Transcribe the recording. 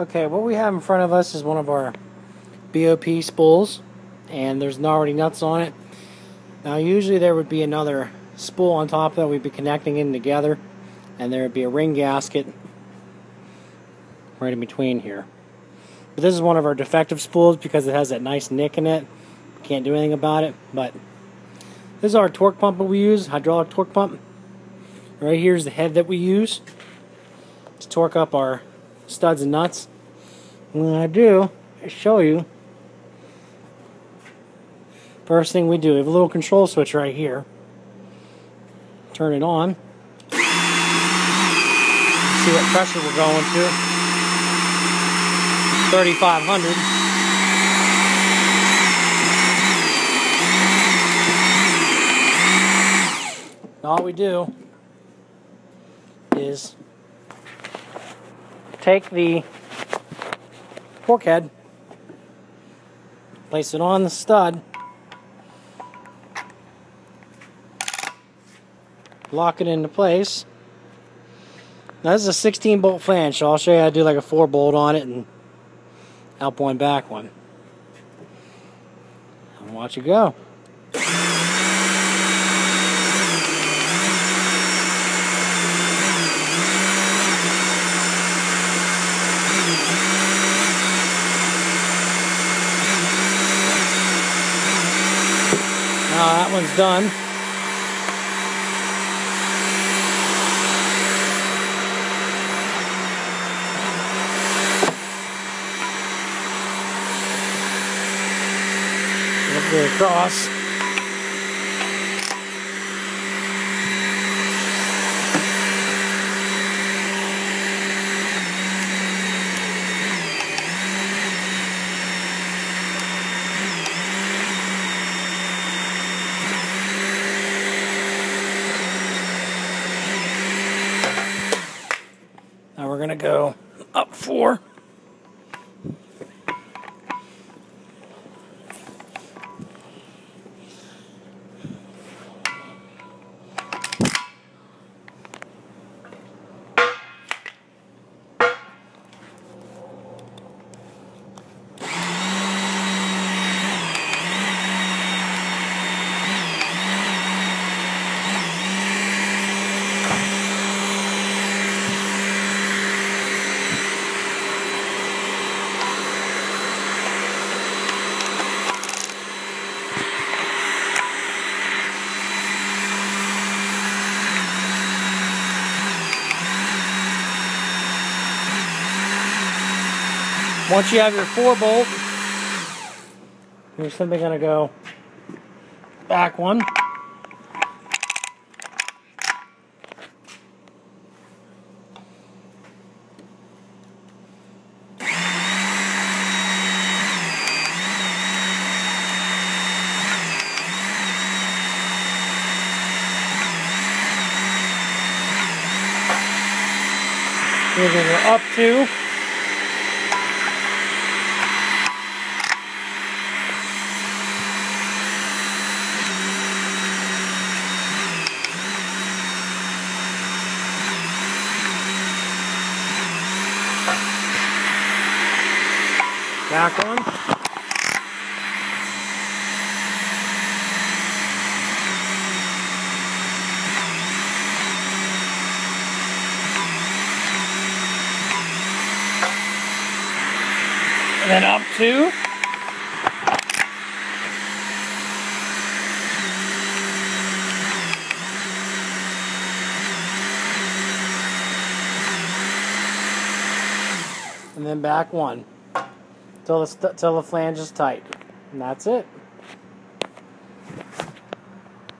Okay, what we have in front of us is one of our BOP spools, and there's already nuts on it. Now, usually there would be another spool on top that we'd be connecting in together, and there would be a ring gasket right in between here. But this is one of our defective spools because it has that nice nick in it. Can't do anything about it, but this is our torque pump that we use, hydraulic torque pump. Right here's the head that we use to torque up our studs and nuts. What I do is show you. First thing we do, we have a little control switch right here. Turn it on. See what pressure we're going to. 3500. all we do is take the fork head, place it on the stud, lock it into place. Now this is a 16 bolt flange, so I'll show you how to do like a 4 bolt on it and up one, back one. And watch it go. Now that one's done. Look across. We're gonna go up four. Once you have your four bolt, you're simply going to go back one. Going to up two. Back one. And then up two. And then back one till the, till the flange is tight. And that's it.